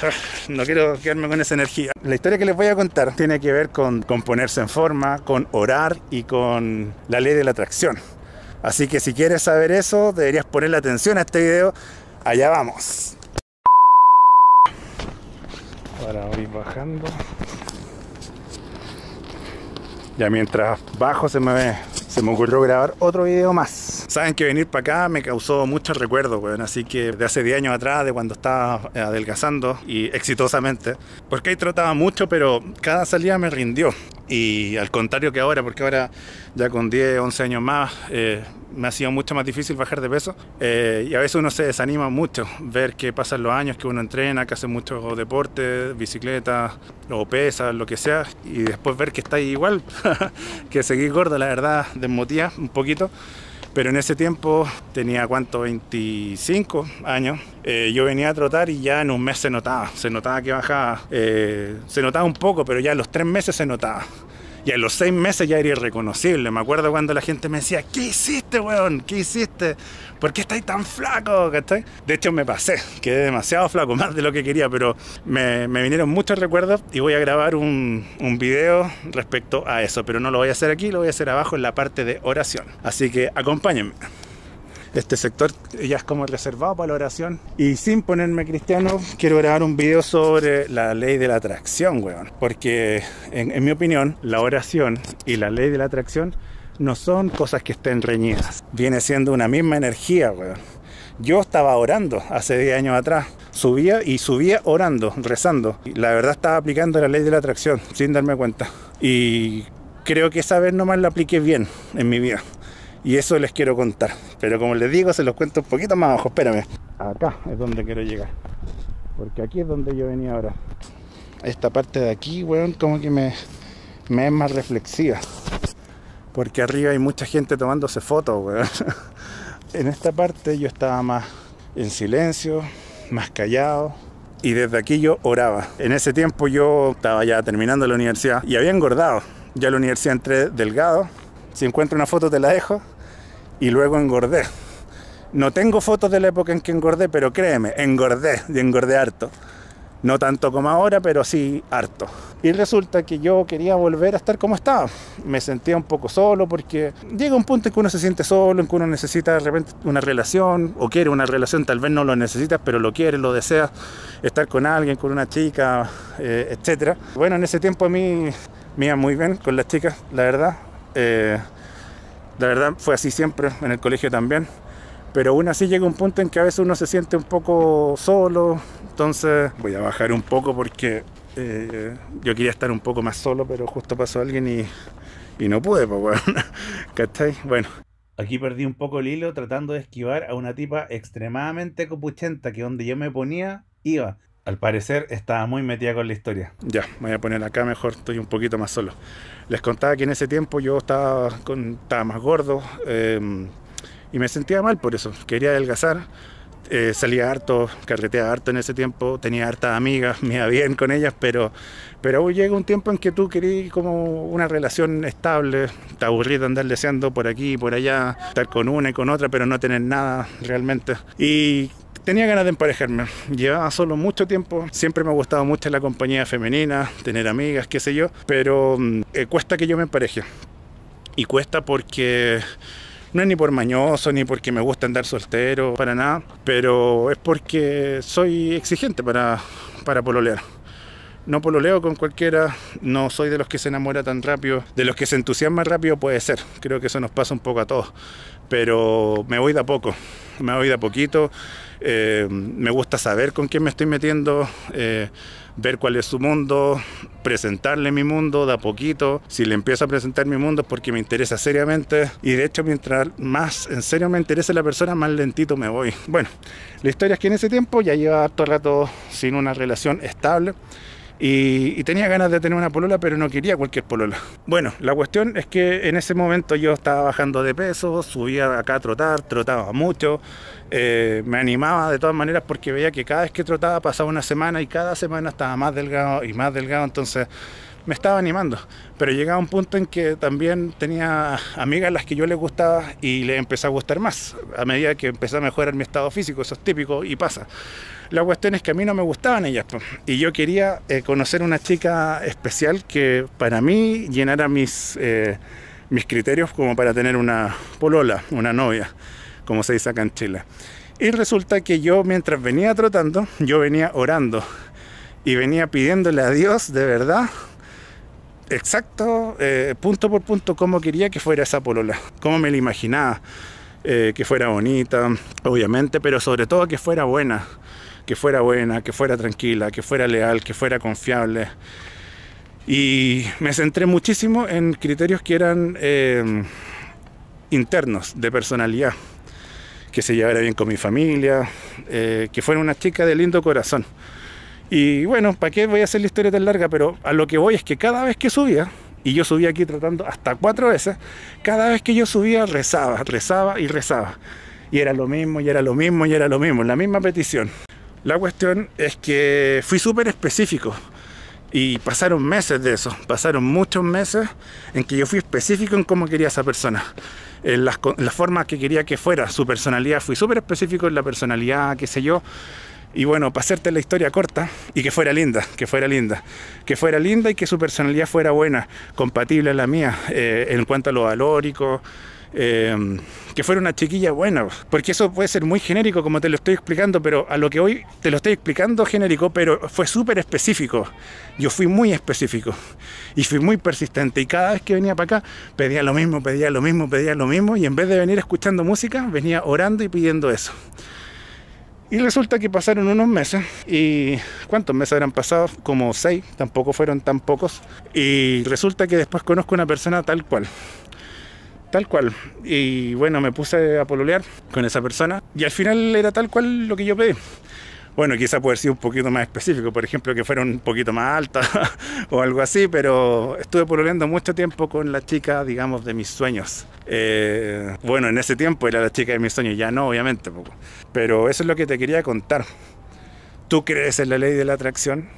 no quiero quedarme con esa energía. La historia que les voy a contar tiene que ver con, con ponerse en forma, con orar y con la ley de la atracción. Así que si quieres saber eso, deberías ponerle atención a este video. Allá vamos. Ahora voy bajando. Ya mientras bajo se me ve se me ocurrió grabar otro video más. Saben que venir para acá me causó muchos recuerdos, weón. Así que de hace 10 años atrás, de cuando estaba eh, adelgazando y exitosamente. Porque ahí trotaba mucho, pero cada salida me rindió. Y al contrario que ahora, porque ahora ya con 10, 11 años más, eh, me ha sido mucho más difícil bajar de peso. Eh, y a veces uno se desanima mucho ver que pasan los años, que uno entrena, que hace mucho deporte, bicicleta, o pesas, lo que sea, y después ver que está igual, que seguir gordo, la verdad, desmotiva un poquito. Pero en ese tiempo tenía cuánto, 25 años. Eh, yo venía a trotar y ya en un mes se notaba. Se notaba que bajaba. Eh, se notaba un poco, pero ya en los tres meses se notaba. Y en los seis meses ya era irreconocible. Me acuerdo cuando la gente me decía, ¿qué hiciste, weón? ¿Qué hiciste? ¿Por qué estáis tan flaco? De hecho me pasé, quedé demasiado flaco, más de lo que quería, pero me, vinieron muchos recuerdos y voy a grabar un, un video respecto a eso. Pero no lo voy a hacer aquí, lo voy a hacer abajo en la parte de oración. Así que acompáñenme este sector ya es como reservado para la oración. Y sin ponerme cristiano, quiero grabar un video sobre la ley de la atracción, weón. Porque en, mi opinión, la oración y la ley de la atracción no son cosas que estén reñidas. Viene siendo una misma energía, weón. Yo estaba orando hace 10 años atrás. Subía y subía orando, rezando. Y la verdad estaba aplicando la ley de la atracción sin darme cuenta. Y creo que esa vez nomás la apliqué bien en mi vida. Y eso les quiero contar. Pero como les digo, se los cuento un poquito más abajo. Espérame. Acá es donde quiero llegar. Porque aquí es donde yo venía ahora. Esta parte de aquí, weón, como que me, me es más reflexiva. Porque arriba hay mucha gente tomándose fotos, weón. en esta parte yo estaba más en silencio, más callado. Y desde aquí yo oraba. En ese tiempo yo estaba ya terminando la universidad y había engordado. Ya la universidad entré delgado. Si encuentro una foto te la dejo y luego engordé. No tengo fotos de la época en que engordé, pero créeme, engordé y engordé harto. No tanto como ahora, pero sí harto. Y resulta que yo quería volver a estar como estaba. Me sentía un poco solo porque llega un punto en que uno se siente solo, en que uno necesita de repente una relación o quiere una relación, tal vez no lo necesitas, pero lo quiere, lo desea, estar con alguien, con una chica, eh, etc. Bueno, en ese tiempo a mí me iba muy bien con las chicas, la verdad. Eh, la verdad fue así siempre, en el colegio también. Pero aún así llega un punto en que a veces uno se siente un poco solo. Entonces voy a bajar un poco porque eh, yo quería estar un poco más solo, pero justo pasó alguien y, y no pude, pues bueno. ¿Cachai? Bueno. Aquí perdí un poco el hilo tratando de esquivar a una tipa extremadamente copuchenta que donde yo me ponía iba. Al parecer estaba muy metida con la historia. Ya, me voy a poner acá mejor, estoy un poquito más solo. Les contaba que en ese tiempo yo estaba, con, estaba más gordo em, y me sentía mal por eso. Quería adelgazar. Eh, salía harto, carreteaba harto en ese tiempo, tenía hartas amigas, me iba bien con ellas, pero, pero hoy llega un tiempo en que tú querías como una relación estable, te aburrís de andar deseando por aquí y por allá, estar con una y con otra, pero no tener nada realmente. Y tenía ganas de emparejarme. Llevaba solo mucho tiempo. Siempre me ha gustado mucho la compañía femenina, tener amigas, qué sé yo. Pero mm, eh, cuesta que yo me empareje. Y cuesta porque no es ni por mañoso, ni porque me gusta andar soltero, para nada. Pero es porque soy exigente para, para pololear. No pololeo con cualquiera, no soy de los que se enamora tan rápido, de los que se entusiasma rápido puede ser, creo que eso nos pasa un poco a todos, pero me voy de a poco, me voy de a poquito, eh, me gusta saber con quién me estoy metiendo, eh, ver cuál es su mundo, presentarle mi mundo de a poquito. Si le empiezo a presentar mi mundo es porque me interesa seriamente. Y de hecho, mientras más en serio me interese la persona, más lentito me voy. Bueno, la historia es que en ese tiempo ya llevaba todo el rato sin una relación estable. Y, tenía ganas de tener una polola, pero no quería cualquier polola. Bueno, la cuestión es que en ese momento yo estaba bajando de peso, subía acá a trotar, trotaba mucho, eh, me animaba de todas maneras porque veía que cada vez que trotaba pasaba una semana y cada semana estaba más delgado y más delgado, entonces me estaba animando. Pero llegaba un punto en que también tenía amigas a las que yo les gustaba y les empecé a gustar más a medida que empecé a mejorar mi estado físico, eso es típico y pasa. La cuestión es que a mí no me gustaban ellas. Y yo quería eh, conocer una chica especial que para mí llenara mis, eh, mis criterios como para tener una polola, una novia, como se dice acá en Chile. Y resulta que yo mientras venía trotando, yo venía orando y venía pidiéndole a Dios de verdad exacto, eh, punto por punto, cómo quería que fuera esa polola, cómo me la imaginaba, eh, que fuera bonita, obviamente, pero sobre todo que fuera buena, que fuera buena, que fuera tranquila, que fuera leal, que fuera confiable. Y me centré muchísimo en criterios que eran eh, internos, de personalidad, que se llevara bien con mi familia, que fuera una chica de lindo corazón y bueno, ¿para qué voy a hacer la historia tan larga? Pero a lo que voy es que cada vez que subía, y yo subía aquí tratando hasta cuatro veces, cada vez que yo subía rezaba, rezaba y rezaba. Y era lo mismo, y era lo mismo, y era lo mismo, la misma petición. La cuestión es que fui súper específico. Y pasaron meses de eso, pasaron muchos meses en que yo fui específico en cómo quería esa persona, en las, en las formas que quería que fuera, su personalidad, fui súper específico en la personalidad, qué sé yo, y bueno, para hacerte la historia corta y que fuera linda, que fuera linda, que fuera linda y que su personalidad fuera buena, compatible a la mía eh, en cuanto a lo valórico, eh, que fuera una chiquilla buena, porque eso puede ser muy genérico como te lo estoy explicando, pero a lo que hoy te lo estoy explicando genérico, pero fue súper específico. Yo fui muy específico y fui muy persistente y cada vez que venía para acá pedía lo mismo, pedía lo mismo, pedía lo mismo y en vez de venir escuchando música, venía orando y pidiendo eso. Y resulta que pasaron unos meses y ¿cuántos meses habrán pasado? Como seis, tampoco fueron tan pocos. Y resulta que después conozco a una persona tal cual. Tal cual. Y bueno, me puse a pololear con esa persona y al final era tal cual lo que yo pedí. Bueno, quizá puede ser un poquito más específico, por ejemplo, que fuera un poquito más alta o algo así, pero estuve pololeando mucho tiempo con la chica, digamos, de mis sueños. Eh, bueno, en ese tiempo era la chica de mis sueños, ya no, obviamente, pero eso es lo que te quería contar. ¿Tú crees en la ley de la atracción?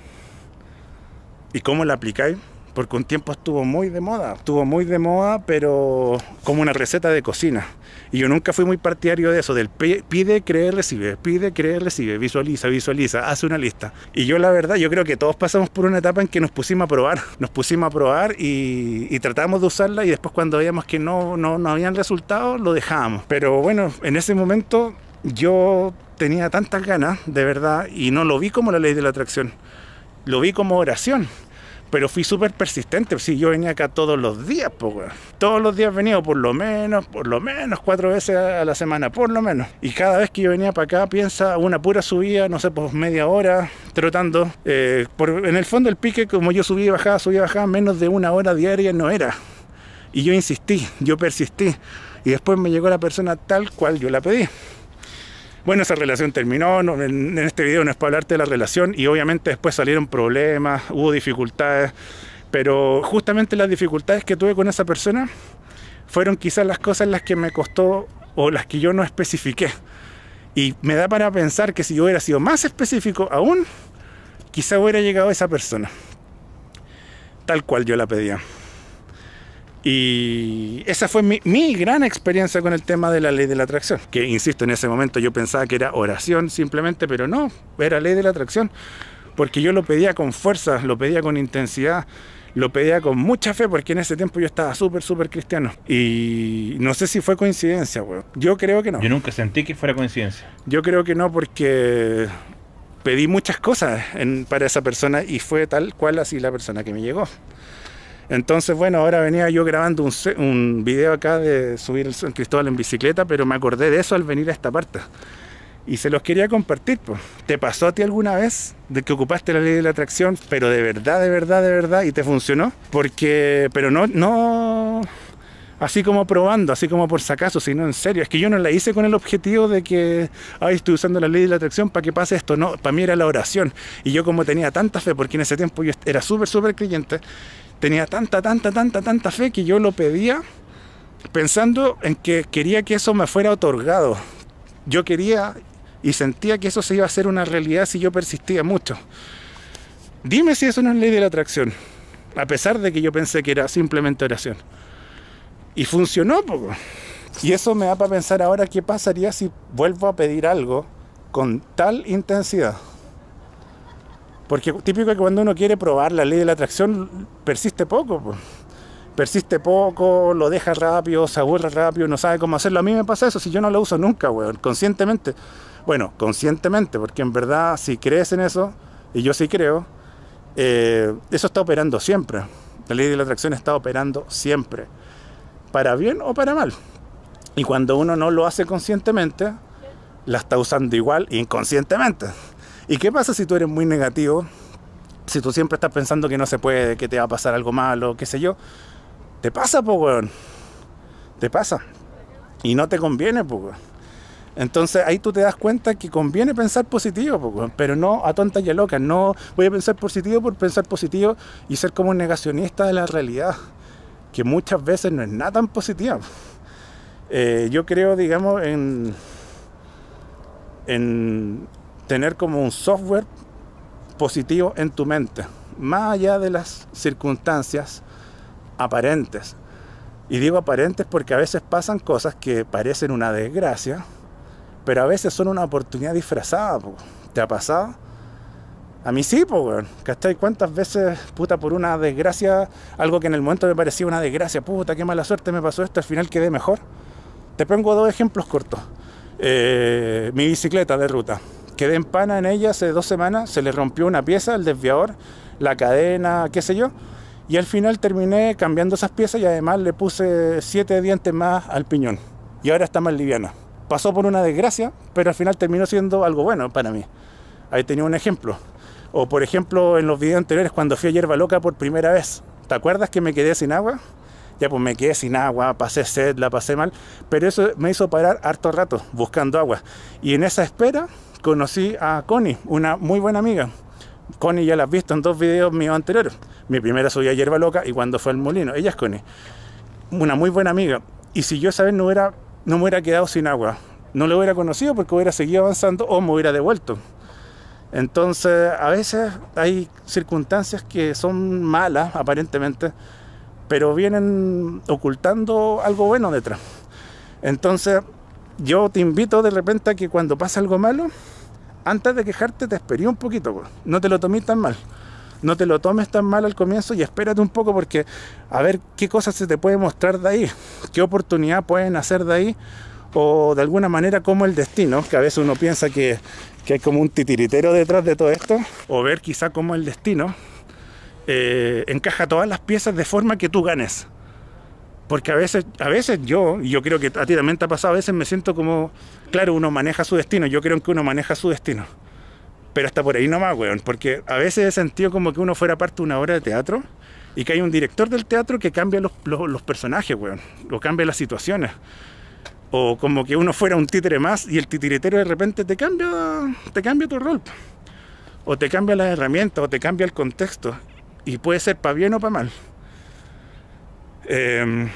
¿Y cómo la aplicáis? Porque un tiempo estuvo muy de moda, estuvo muy de moda, pero como una receta de cocina. Y yo nunca fui muy partidario de eso, del pide, cree, recibe, pide, cree, recibe, visualiza, visualiza, hace una lista. Y yo la verdad, yo creo que todos pasamos por una etapa en que nos pusimos a probar, nos pusimos a probar y, tratamos de usarla y después cuando veíamos que no, no, no habían resultados, lo dejábamos. Pero bueno, en ese momento yo tenía tantas ganas, de verdad, y no lo vi como la ley de la atracción, lo vi como oración pero fui súper persistente. Si yo venía acá todos los días, Todos los días venía por lo menos, por lo menos cuatro veces a la semana, por lo menos. Y cada vez que yo venía para acá, piensa una pura subida, no sé, pues media hora trotando. Eh, por, en el fondo el pique, como yo subía y bajaba, subía y bajaba, menos de una hora diaria no era. Y yo insistí, yo persistí. Y después me llegó la persona tal cual yo la pedí. Bueno, esa relación terminó, en, este video no es para hablarte de la relación y obviamente después salieron problemas, hubo dificultades, pero justamente las dificultades que tuve con esa persona fueron quizás las cosas las que me costó o las que yo no especifiqué. Y me da para pensar que si yo hubiera sido más específico aún, quizá hubiera llegado a esa persona, tal cual yo la pedía. Y esa fue mi, gran experiencia con el tema de la ley de la atracción. Que, insisto, en ese momento yo pensaba que era oración simplemente, pero no, era ley de la atracción. Porque yo lo pedía con fuerza, lo pedía con intensidad, lo pedía con mucha fe, porque en ese tiempo yo estaba súper, súper cristiano. Y no sé si fue coincidencia, weón. Yo creo que no. Yo nunca sentí que fuera coincidencia. Yo creo que no, porque pedí muchas cosas para esa persona y fue tal cual así la persona que me llegó. Entonces, bueno, ahora venía yo grabando un, un video acá de subir el San Cristóbal en bicicleta, pero me acordé de eso al venir a esta parte. Y se los quería compartir. ¿Te pasó a ti alguna vez de que ocupaste la ley de la atracción, pero de verdad, de verdad, de verdad, y te funcionó? Porque, pero no, no, así como probando, así como por si acaso, sino en serio. Es que yo no la hice con el objetivo de que, ay, estoy usando la ley de la atracción para que pase esto. No, para mí era la oración. Y yo como tenía tanta fe, porque en ese tiempo yo era súper, súper creyente, tenía tanta, tanta, tanta, tanta fe que yo lo pedía pensando en que quería que eso me fuera otorgado. Yo quería y sentía que eso se iba a hacer una realidad si yo persistía mucho. Dime si eso no es ley de la atracción, a pesar de que yo pensé que era simplemente oración. Y funcionó, poco. Y eso me da para pensar ahora qué pasaría si vuelvo a pedir algo con tal intensidad. Porque típico que cuando uno quiere probar la ley de la atracción, persiste poco. Persiste poco, lo deja rápido, se aburre rápido, no sabe cómo hacerlo. A mí me pasa eso, si yo no lo uso nunca, weón, conscientemente. Bueno, conscientemente, porque en verdad, si crees en eso, y yo sí creo, eh, eso está operando siempre. La ley de la atracción está operando siempre, para bien o para mal. Y cuando uno no lo hace conscientemente, la está usando igual inconscientemente. ¿Y qué pasa si tú eres muy negativo? Si tú siempre estás pensando que no se puede, que te va a pasar algo malo, qué sé yo. Te pasa, pues, weón. Te pasa. Y no te conviene, pues, weón. Entonces ahí tú te das cuenta que conviene pensar positivo, pues, weón, pero no a tontas y a locas. No voy a pensar positivo por pensar positivo y ser como un negacionista de la realidad, que muchas veces no es nada tan positiva. Eh, yo creo, digamos, en, en tener como un software positivo en tu mente, más allá de las circunstancias aparentes. Y digo aparentes porque a veces pasan cosas que parecen una desgracia, pero a veces son una oportunidad disfrazada. po. ¿Te ha pasado? A mí sí, pues, weón. ¿Cachai? ¿Cuántas veces, puta, por una desgracia, algo que en el momento me parecía una desgracia, puta, qué mala suerte me pasó esto, al final quedé mejor? Te pongo dos ejemplos cortos. Eh, mi bicicleta de ruta. Quedé en pana en ella hace dos semanas, se le rompió una pieza, el desviador, la cadena, qué sé yo. Y al final terminé cambiando esas piezas y además le puse siete dientes más al piñón. Y ahora está más liviana. Pasó por una desgracia, pero al final terminó siendo algo bueno para mí. Ahí tenía un ejemplo. O por ejemplo en los videos anteriores cuando fui a Hierba Loca por primera vez. ¿Te acuerdas que me quedé sin agua? Ya pues me quedé sin agua, pasé sed, la pasé mal, pero eso me hizo parar harto rato buscando agua. Y en esa espera conocí a Connie, una muy buena amiga. Connie ya la has visto en dos videos míos anteriores. Mi primera subí a Hierba Loca y cuando fue al molino. Ella es Connie. Una muy buena amiga. Y si yo esa vez no hubiera, no me hubiera quedado sin agua, no lo hubiera conocido porque hubiera seguido avanzando o me hubiera devuelto. Entonces, a veces hay circunstancias que son malas, aparentemente, pero vienen ocultando algo bueno detrás. Entonces, yo te invito de repente a que cuando pasa algo malo, antes de quejarte te esperé un poquito, po. no te lo tomes tan mal. No te lo tomes tan mal al comienzo y espérate un poco porque a ver qué cosas se te puede mostrar de ahí, qué oportunidad pueden hacer de ahí o de alguna manera como el destino, que a veces uno piensa que, que hay como un titiritero detrás de todo esto, o ver quizá como el destino eh, encaja todas las piezas de forma que tú ganes. Porque a veces, a veces yo, y yo creo que a ti también te ha pasado, a veces me siento como, claro, uno maneja su destino, yo creo que uno maneja su destino. Pero hasta por ahí nomás, weón, porque a veces he sentido como que uno fuera parte de una obra de teatro y que hay un director del teatro que cambia los, personajes, weón, o cambia las situaciones. O como que uno fuera un títere más y el titiritero de repente te cambia, te cambia tu rol. O te cambia las herramientas, o te cambia el contexto. Y puede ser para bien o para mal. Eh,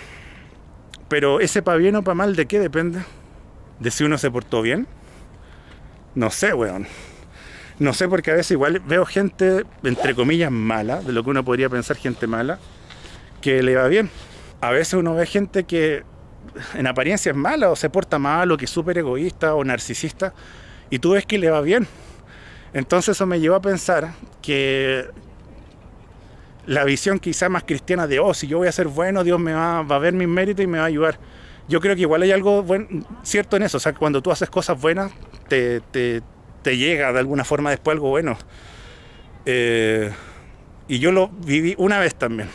pero ese para bien o para mal, ¿de qué depende? ¿De si uno se portó bien? No sé, weón. No sé porque a veces igual veo gente, entre comillas, mala, de lo que uno podría pensar gente mala, que le va bien. A veces uno ve gente que en apariencia es mala o se porta mal o que es súper egoísta o narcisista y tú ves que le va bien. Entonces eso me llevó a pensar que la visión quizá más cristiana de, oh, si yo voy a ser bueno, Dios me va, a ver mis méritos y me va a ayudar. Yo creo que igual hay algo buen, cierto en eso, o sea, cuando tú haces cosas buenas, te llega de alguna forma después algo bueno. Eh, y yo lo viví una vez también.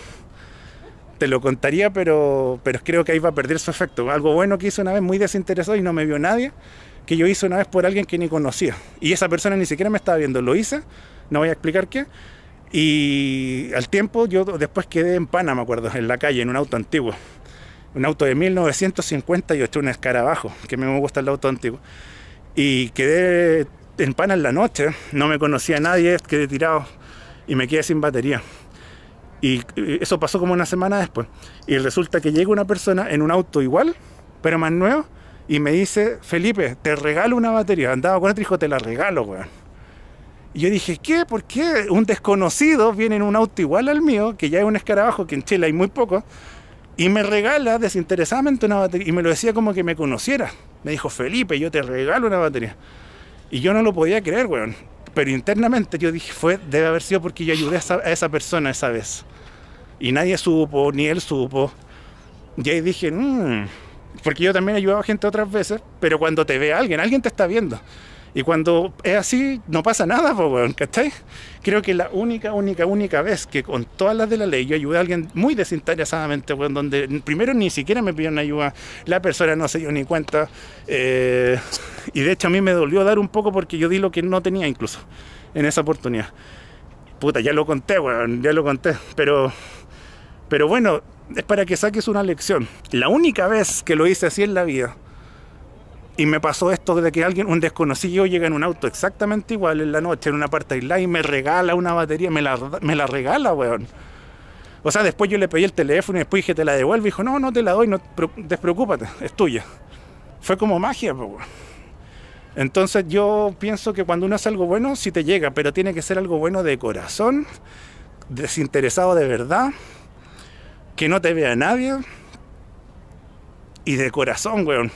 Te lo contaría, pero, pero creo que ahí va a perder su efecto. Algo bueno que hice una vez muy desinteresado y no me vio nadie, que yo hice una vez por alguien que ni conocía. Y esa persona ni siquiera me estaba viendo. Lo hice, no voy a explicar qué. Y al tiempo yo después quedé en Pana, me acuerdo, en la calle, en un auto antiguo. Un auto de 1958, un escarabajo, que me gusta el auto antiguo. Y quedé en Pana en la noche, no me conocía a nadie, quedé tirado y me quedé sin batería. Y eso pasó como una semana después. Y resulta que llega una persona en un auto igual, pero más nuevo, y me dice, Felipe, te regalo una batería. Andaba con otro hijo, te la regalo, weón. Y yo dije, ¿qué? ¿Por qué? Un desconocido viene en un auto igual al mío, que ya es un escarabajo, que en Chile hay muy poco, y me regala desinteresadamente una batería. Y me lo decía como que me conociera. Me dijo, Felipe, yo te regalo una batería. Y yo no lo podía creer, weón. pero internamente yo dije, fue, debe haber sido porque yo ayudé a esa, a esa persona esa vez. Y nadie supo, ni él supo. Y ahí dije, mmm, porque yo también he a gente otras veces, pero cuando te ve alguien, alguien te está viendo. Y cuando es así, no pasa nada, pues, ¿cachai? Creo que la única, única, única vez que con todas las de la ley yo ayudé a alguien muy desinteresadamente, weón, donde primero ni siquiera me pidieron ayuda, la persona no se dio ni cuenta. Eh, y de hecho a mí me dolió dar un poco porque yo di lo que no tenía incluso en esa oportunidad. Puta, ya lo conté, weón, ya lo conté. Pero, pero bueno, es para que saques una lección. La única vez que lo hice así en la vida y me pasó esto de que alguien, un desconocido, llega en un auto exactamente igual en la noche, en una parte aislada y me regala una batería, me la, me la regala, weón. O sea, después yo le pedí el teléfono y después dije, te la devuelvo. Y dijo, no, no te la doy, no, despreocúpate, es tuya. Fue como magia, weón. Entonces yo pienso que cuando uno hace algo bueno, sí te llega, pero tiene que ser algo bueno de corazón, desinteresado de verdad, que no te vea nadie y de corazón, weón.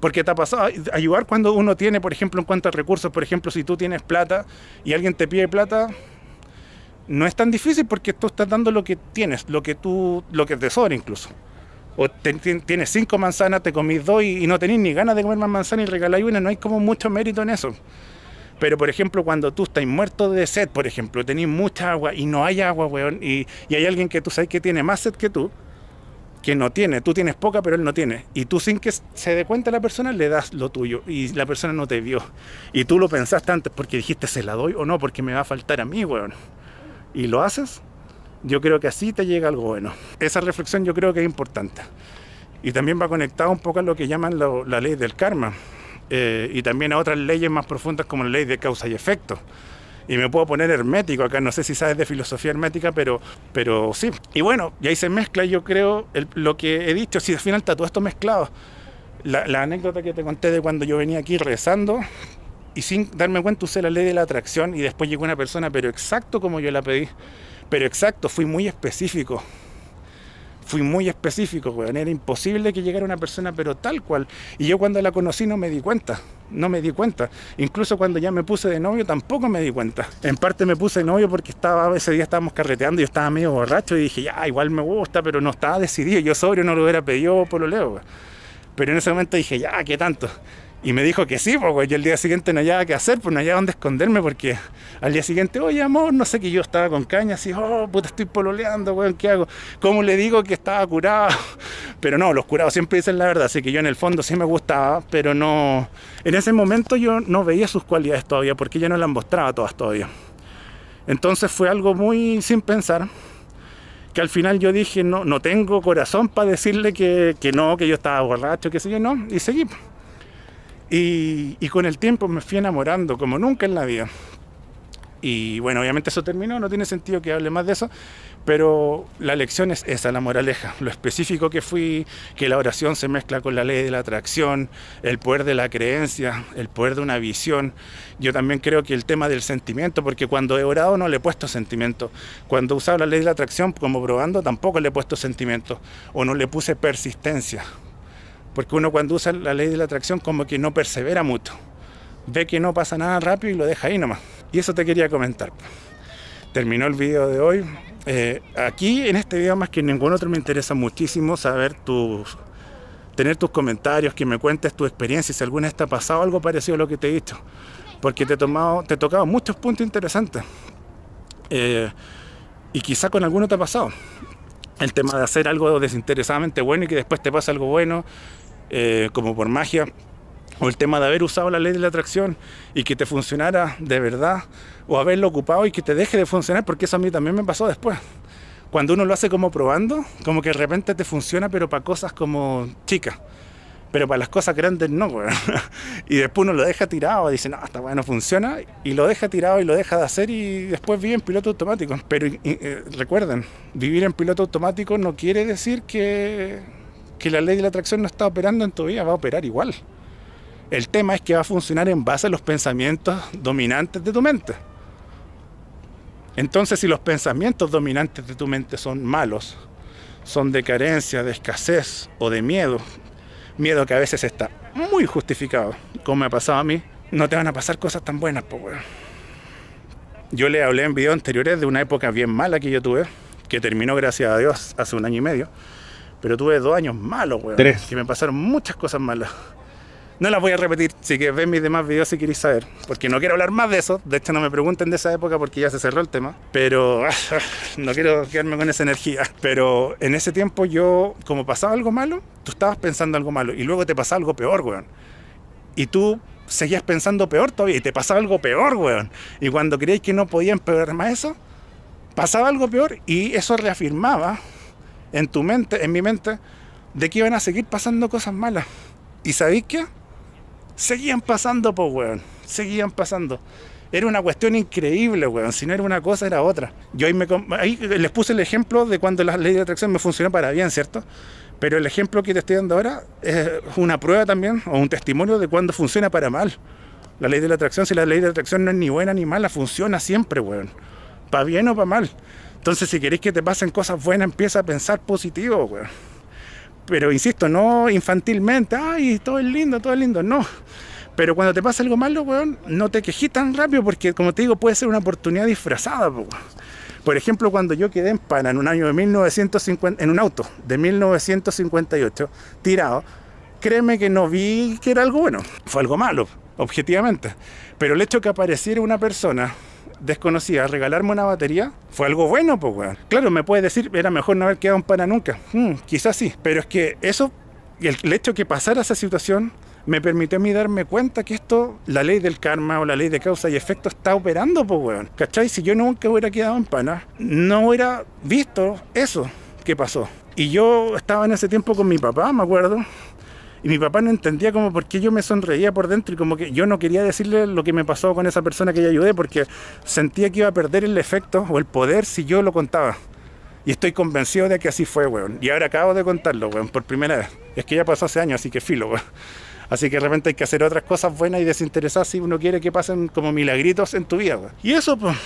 Porque te ha pasado ayudar cuando uno tiene, por ejemplo, en cuanto a recursos, por ejemplo, si tú tienes plata y alguien te pide plata, no es tan difícil porque tú estás dando lo que tienes, lo que tú, lo que te sobra incluso. O tienes cinco manzanas, te comís dos y, no tenés ni ganas de comer más manzanas y regaláis una, no hay como mucho mérito en eso. Pero, por ejemplo, cuando tú estás muerto de sed, por ejemplo, tenés mucha agua y no hay agua, weón, y hay alguien que tú sabes que tiene más sed que tú, que no tiene, tú tienes poca, pero él no tiene. Y tú sin que se dé cuenta la persona, le das lo tuyo y la persona no te vio. Y tú lo pensaste antes porque dijiste, ¿se la doy o no? Porque me va a faltar a mí, weón. Y lo haces, yo creo que así te llega algo bueno. Esa reflexión yo creo que es importante. Y también va conectado un poco a lo que llaman la ley del karma. Eh, y también a otras leyes más profundas como la ley de causa y efecto y me puedo poner hermético acá, no sé si sabes de filosofía hermética, pero, pero sí. Y bueno, y ahí se mezcla, yo creo, lo que he dicho, si al final está todo esto mezclado. La, la, anécdota que te conté de cuando yo venía aquí rezando y sin darme cuenta usé la ley de la atracción y después llegó una persona, pero exacto como yo la pedí, pero exacto, fui muy específico fui muy específico, weón. Era imposible que llegara una persona, pero tal cual. Y yo cuando la conocí no me di cuenta. No me di cuenta. Incluso cuando ya me puse de novio tampoco me di cuenta. En parte me puse de novio porque estaba, ese día estábamos carreteando y yo estaba medio borracho y dije, ya, igual me gusta, pero no estaba decidido. Yo sobrio no lo hubiera pedido por lo leo. Pero en ese momento dije, ya, ¿qué tanto? Y me dijo que sí, porque yo el día siguiente no había qué hacer, pues no había dónde esconderme, porque al día siguiente, oye amor, no sé que yo estaba con caña, así, oh, puta, estoy pololeando, weón, ¿qué hago? ¿Cómo le digo que estaba curado? Pero no, los curados siempre dicen la verdad, así que yo en el fondo sí me gustaba, pero no. En ese momento yo no veía sus cualidades todavía, porque ella no las mostraba todas todavía. Entonces fue algo muy sin pensar, que al final yo dije, no, no tengo corazón para decirle que, que no, que yo estaba borracho, que sé yo, no, y seguí. Y, con el tiempo me fui enamorando como nunca en la vida. Y bueno, obviamente eso terminó, no tiene sentido que hable más de eso, pero la lección es esa, la moraleja. Lo específico que fui, que la oración se mezcla con la ley de la atracción, el poder de la creencia, el poder de una visión. Yo también creo que el tema del sentimiento, porque cuando he orado no le he puesto sentimiento. Cuando he usado la ley de la atracción como probando, tampoco le he puesto sentimiento. O no le puse persistencia. Porque uno cuando usa la ley de la atracción como que no persevera mucho. Ve que no pasa nada rápido y lo deja ahí nomás. Y eso te quería comentar. Terminó el video de hoy. Eh, aquí en este video más que en ningún otro me interesa muchísimo saber tus tener tus comentarios, que me cuentes tu experiencia, si alguna vez te ha pasado algo parecido a lo que te he dicho. Porque te he, tomado, te he tocado muchos puntos interesantes. Eh, y quizá con alguno te ha pasado. El tema de hacer algo desinteresadamente bueno y que después te pasa algo bueno, eh, como por magia, o el tema de haber usado la ley de la atracción y que te funcionara de verdad, o haberlo ocupado y que te deje de funcionar, porque eso a mí también me pasó después. Cuando uno lo hace como probando, como que de repente te funciona, pero para cosas como chicas. Pero para las cosas grandes no, y después uno lo deja tirado, dice, no, esta bueno funciona, y lo deja tirado y lo deja de hacer y después vive en piloto automático. Pero eh, recuerden, vivir en piloto automático no quiere decir que que la ley de la atracción no está operando en tu vida, va a operar igual. El tema es que va a funcionar en base a los pensamientos dominantes de tu mente. Entonces, si los pensamientos dominantes de tu mente son malos, son de carencia, de escasez o de miedo, miedo que a veces está muy justificado, como me ha pasado a mí, no te van a pasar cosas tan buenas, pues, Yo le hablé en videos anteriores de una época bien mala que yo tuve, que terminó, gracias a Dios, hace un año y medio. Pero tuve dos años malos, weón. Tres. Que me pasaron muchas cosas malas. No las voy a repetir, así que ven mis demás videos si queréis saber. Porque no quiero hablar más de eso. De hecho, no me pregunten de esa época porque ya se cerró el tema. Pero no quiero quedarme con esa energía. Pero en ese tiempo yo, como pasaba algo malo, tú estabas pensando algo malo. Y luego te pasaba algo peor, weón. Y tú seguías pensando peor todavía. Y te pasaba algo peor, weón. Y cuando creías que no podía empeorar más eso, pasaba algo peor. Y eso reafirmaba en tu mente, en mi mente, de que iban a seguir pasando cosas malas. ¿Y sabéis qué? Seguían pasando, pues, weón. Seguían pasando. Era una cuestión increíble, weón. Si no era una cosa, era otra. Yo ahí, me, ahí les puse el ejemplo de cuando la ley de atracción me funcionó para bien, ¿cierto? Pero el ejemplo que te estoy dando ahora es una prueba también, o un testimonio de cuando funciona para mal. La ley de atracción, si la ley de atracción no es ni buena ni mala, funciona siempre, weón. Para bien o para mal. Entonces, si queréis que te pasen cosas buenas, empieza a pensar positivo. Pero insisto, no infantilmente, ay, todo es lindo, todo es lindo, no. Pero cuando te pasa algo malo, weón, no te quejes tan rápido porque, como te digo, puede ser una oportunidad disfrazada, weón. Por ejemplo, cuando yo quedé en Pana en un año de 1950, en un auto de 1958, tirado, créeme que no vi que era algo bueno, fue algo malo, objetivamente. Pero el hecho que apareciera una persona desconocida regalarme una batería fue algo bueno, pues, weón. Claro, me puedes decir, era mejor no haber quedado en Pana nunca. Hmm, quizás sí, pero es que eso, el, el hecho que pasara esa situación me permitió a mí darme cuenta que esto, la ley del karma o la ley de causa y efecto está operando, pues, weón. ¿Cachai? Si yo nunca hubiera quedado en pana, no hubiera visto eso que pasó. Y yo estaba en ese tiempo con mi papá, me acuerdo. Y mi papá no entendía como por qué yo me sonreía por dentro y como que yo no quería decirle lo que me pasó con esa persona que yo ayudé porque sentía que iba a perder el efecto o el poder si yo lo contaba. Y estoy convencido de que así fue, weón. Y ahora acabo de contarlo, weón, por primera vez. Es que ya pasó hace años, así que filo, weón. Así que de repente hay que hacer otras cosas buenas y desinteresadas si uno quiere que pasen como milagritos en tu vida. weón. Y eso, pues,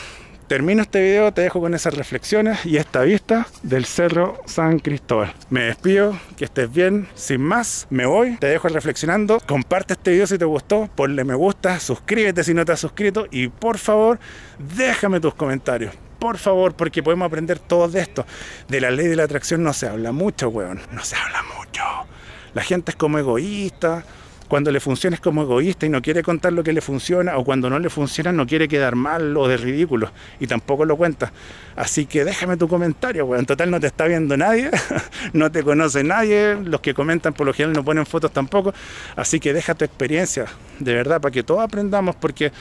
termino este video, te dejo con esas reflexiones y esta vista del Cerro San Cristóbal. Me despido, que estés bien, sin más, me voy, te dejo reflexionando, comparte este video si te gustó, ponle me gusta, suscríbete si no te has suscrito y por favor, déjame tus comentarios. Por favor, porque podemos aprender todos de esto. De la ley de la atracción no se habla mucho, weón. No se habla mucho. La gente es como egoísta, cuando le funciona es como egoísta y no quiere contar lo que le funciona, o cuando no le funciona no quiere quedar mal o de ridículo, y tampoco lo cuenta. Así que déjame tu comentario, weón. En total no te está viendo nadie, no te conoce nadie, los que comentan por lo general no ponen fotos tampoco. Así que deja tu experiencia, de verdad, para que todos aprendamos, porque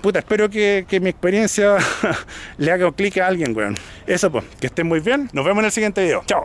puta, espero que, que mi experiencia le haga clic a alguien, weón. Eso pues, que estén muy bien. Nos vemos en el siguiente video. Chao.